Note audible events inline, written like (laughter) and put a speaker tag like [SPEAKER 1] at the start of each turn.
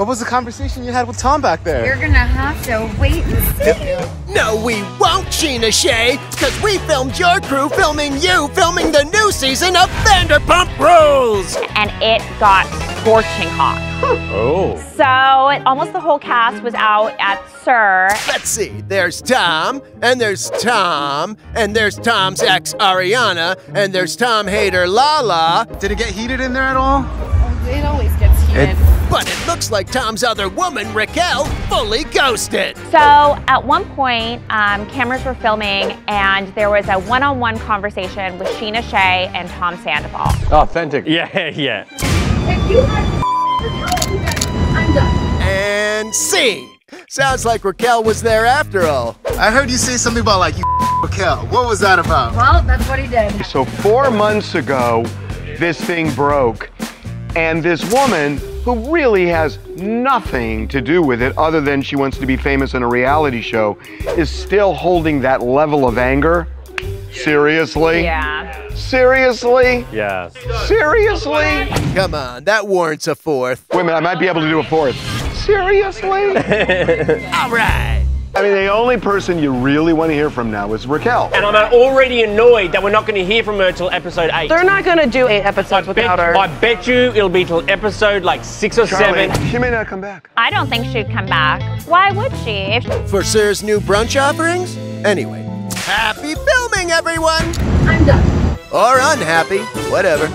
[SPEAKER 1] What was the conversation you had with Tom back there?
[SPEAKER 2] You're gonna have to wait and see.
[SPEAKER 3] No, we won't, Scheana Shay, because we filmed your crew filming you filming the new season of Vanderpump Rules.
[SPEAKER 4] and it got scorching hot. (laughs)
[SPEAKER 5] Oh.
[SPEAKER 4] So almost the whole cast was out at Sur.
[SPEAKER 3] Let's see, there's Tom, and there's Tom, and there's Tom's ex Ariana, and there's Tom Hader Lala.
[SPEAKER 1] Did it get heated in there at all?
[SPEAKER 2] Oh, it always gets heated.
[SPEAKER 3] But it looks like Tom's other woman, Raquel, fully ghosted.
[SPEAKER 4] So at one point, um, cameras were filming, and there was a one-on-one conversation with Scheana Shay and Tom Sandoval.
[SPEAKER 5] Authentic. Yeah, (laughs) yeah.
[SPEAKER 2] if you (laughs) had I'm done.
[SPEAKER 3] And scene. Sounds like Raquel was there after all.
[SPEAKER 1] I heard you say something about like you (laughs) Raquel. What was that about?
[SPEAKER 2] Well, that's what he did.
[SPEAKER 6] So four months ago, this thing broke, and this woman who really has nothing to do with it other than she wants to be famous in a reality show is still holding that level of anger. Seriously?
[SPEAKER 4] Yeah.
[SPEAKER 6] Seriously?
[SPEAKER 5] Yes.
[SPEAKER 6] Seriously?
[SPEAKER 3] Come on, that warrants a fourth.
[SPEAKER 6] Wait a minute, I might be able to do a fourth. Seriously? (laughs)
[SPEAKER 3] All right.
[SPEAKER 6] I mean, the only person you really want to hear from now is Raquel.
[SPEAKER 5] And I'm already annoyed that we're not going to hear from her till episode eight.
[SPEAKER 7] They're not gonna do eight episodes
[SPEAKER 5] bet,
[SPEAKER 7] without her.
[SPEAKER 5] I bet you it'll be till episode like six or
[SPEAKER 6] Charlie,
[SPEAKER 5] seven.
[SPEAKER 6] she may not come back.
[SPEAKER 4] I don't think she'd come back. Why would she? If
[SPEAKER 3] For Sur's new brunch offerings? Anyway, happy filming, everyone!
[SPEAKER 2] I'm done.
[SPEAKER 3] Or unhappy, whatever.